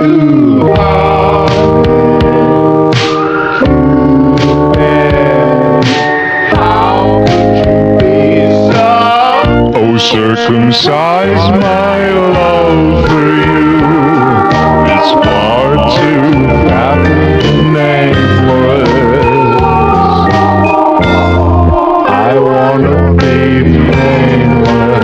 Oh, circumcise my love for you. It's far too fat nameless. I wanna be nameless.